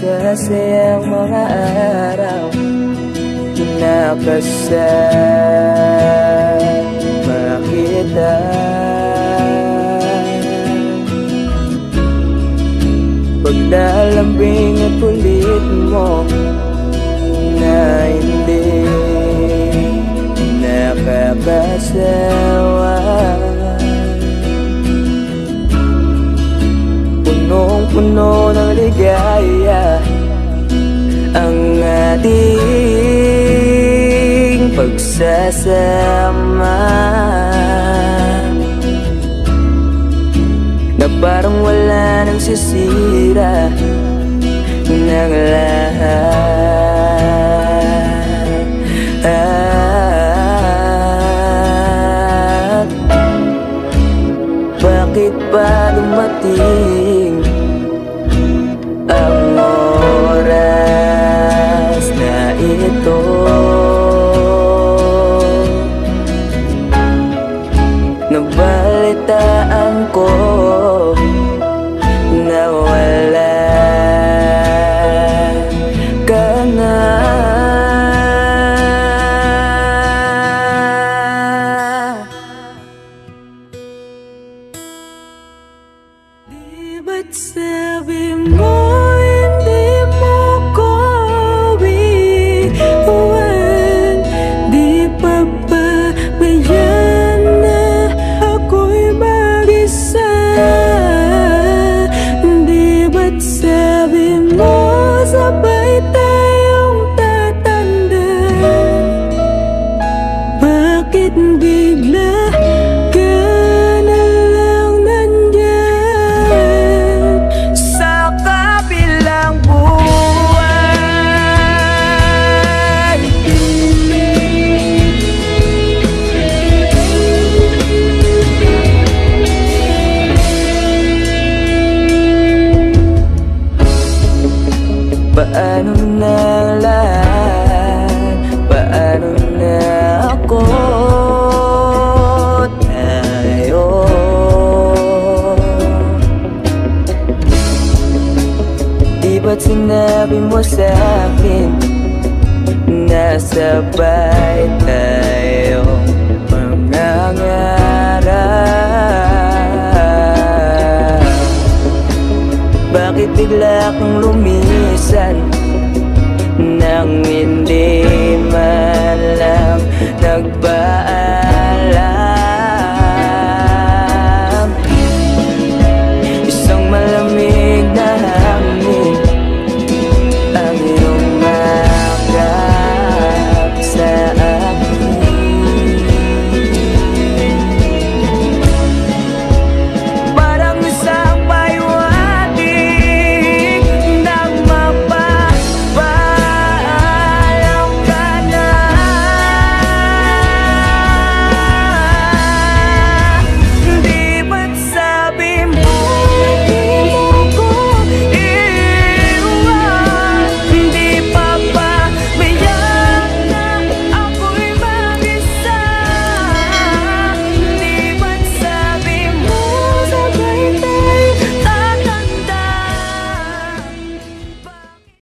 Masasayang mga araw Nakasama kita Paglalambing at kulit mo Na hindi nakakasawa Punong-puno ng ligaya Ang ating pagsasama. Na parang wala nang sisira Ng lahat. At Bakit pa dumating Di ba't sabi mo Paano na lahat? Paano na ako? Tayo Di ba't sinabi mo sa akin Nasabay tayo mangangarap Bakit bigla kang lumisan Nang hindi man lang nagbago